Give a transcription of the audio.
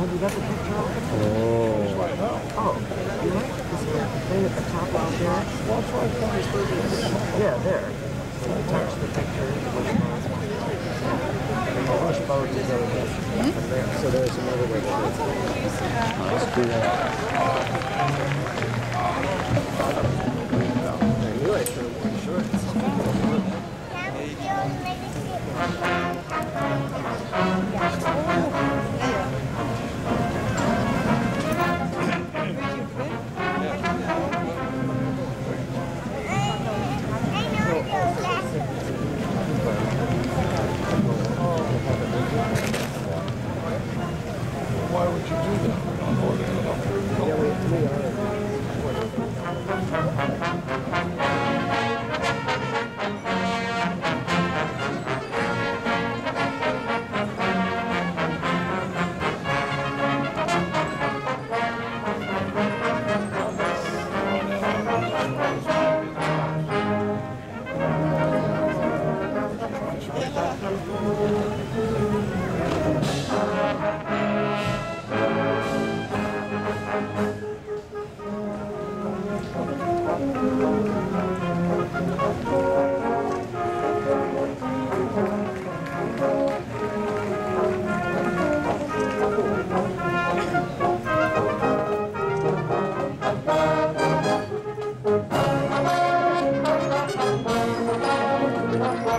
Oh, you got the picture open? Oh. Oh, you like thing at the top out there? Yeah, there. Touch the picture, there. So there's another way to do it. Let's do that.